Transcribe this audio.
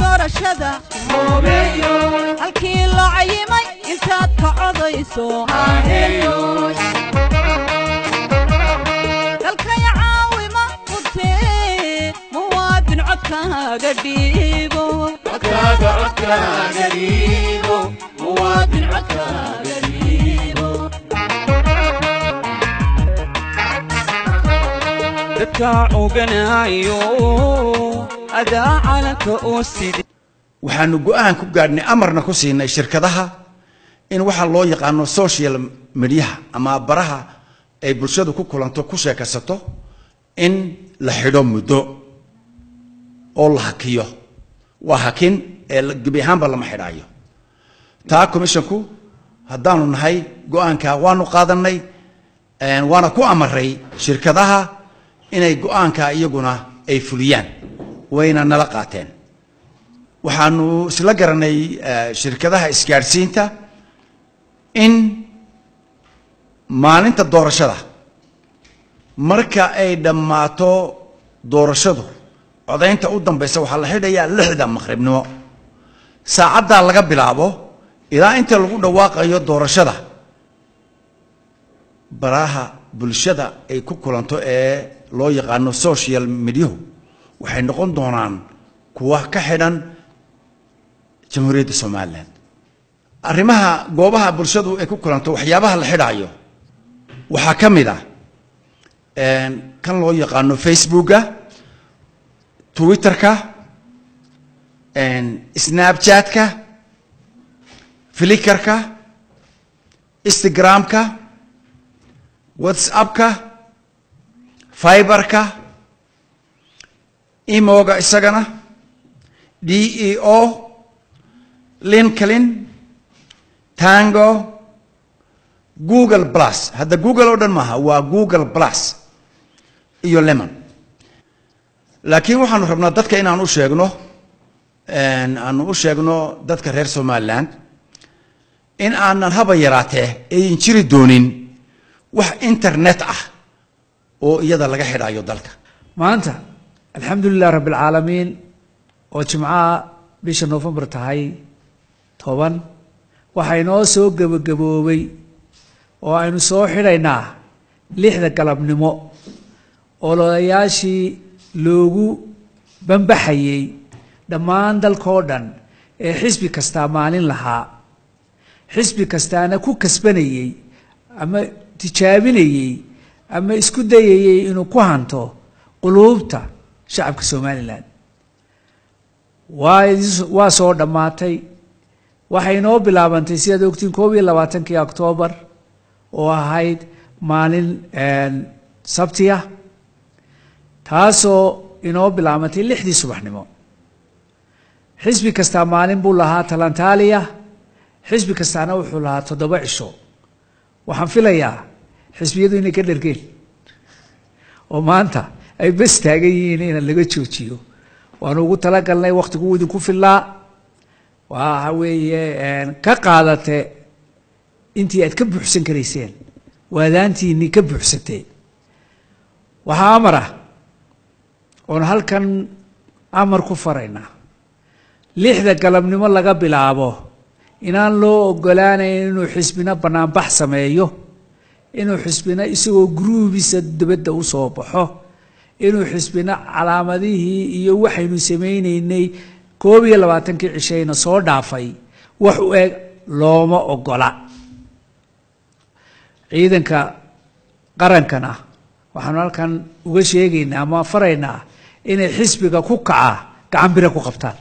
doorashada halkii loo cayimay intaad ka codayso dalkaya caawima mutee muwaadin codkaaga dhiibo muwaadin codkaaga dhiibo dadka oganayo waxaanu go'aan ku gaadhnay amarna ku siinay shirkadaha in waxaa loo yaqaano social mediaha ama baraha ay bulshadu ku kulanto ku sheekaysato in la xidho muddo oo la hakiyo. Waa hakin ee gebi ahaanba lama xidhaayo. Taa commissionku haddaanu nahay go'aanka waanu qaadanay waana ku amaray shirkadaha inay go'aanka iyaguna ay fuliyaan wayna nala qaateen. Waxaanu isla garanay eh, shirkadaha isgaadhsiinta in maalinta doorashada marka ay dhammaato doorashadu codaynta u dambaysa waxaa la xidhayaa lixda maqribnimo saacaddaa laga bilaabo ilaa inta lagu dhawaaqayo doorashada baraha bulshada ay ku kulanto ee loo yaqaano social mediahu waxay noqon doonaan kuwa ka xidhan jamhuuriyadda somalilan arrimaha goobaha bulshadu ay ku kulanto waxyaabaha la xidhaayo waxaa ka mid ah kan loo yaqaano facebooka twitterka snapchatka flickerka instagramka whatsappka fiberka imoga isagana d e o lincoln tango google plus. Hadda google oo dhan maaha waa google plus iyo lemon. Laakiin waxaanu rabnaa dadka inaan u sheegno aanu u sheegno dadka reer somaliland in aanan haba yaraatee ayan jiri doonin wax internet ah oo iyada laga xidhayo dalka. Maanta alxamdulilah rabbi alcaalamiin oo jimcaha bisha noofembar tahay toban. Waxaa inoo soo gebagaboobay oo aynu soo xidhaynaa lixda galabnimo ololayaashii loogu bambaxayey dhammaan dalkoo dhan ee xisbi kastaa maalin lahaa. Xisbi kastaana ku kasbanayey ama tijaabinayey ama isku dayayey inuu ku hanto quluubta shacabka somalilan. Waa soo dhammaatay? Waxay inoo bilaabantay sidaad ogtiin koob iyo labaatankii oktoobar oo ahayd maalin een, sabtiya taasoo inoo bilaabantay lixdii subaxnimo. Xisbi kastaa maalin buu lahaa talantaaliya xisbi kastaana wuxuu lahaa toddoba cisho. Waxaan filayaa xisbiyadu inay ka dhergeen oo maanta ay bes taagan yihiin in laga joojiyo. Waanu ugu talagalnay wakhtigu idinku filaa waxa weeye ka qaadate intii aad ka buuxsan karayseen. Waadaantiinii ka buuxsatee waxaa amar ah oon halkan amar ku faraynaa. Lixda galabnimo laga bilaabo. Inaan loo ogolaanayn inuu xisbina banaanbax sameeyo inuu xisbina isagoo guruubisa dibadda u soo baxo inuu xisbina calaamadihii iyo waxaynu samaynaynay koob iyo labaatankii cishayna soo dhaafay wax u eg looma ogola. Ciidanka qarankana waxaanu halkan uga sheegaynaa ama faraynaa inay xisbiga ku kaca gacan bira ku qabtaan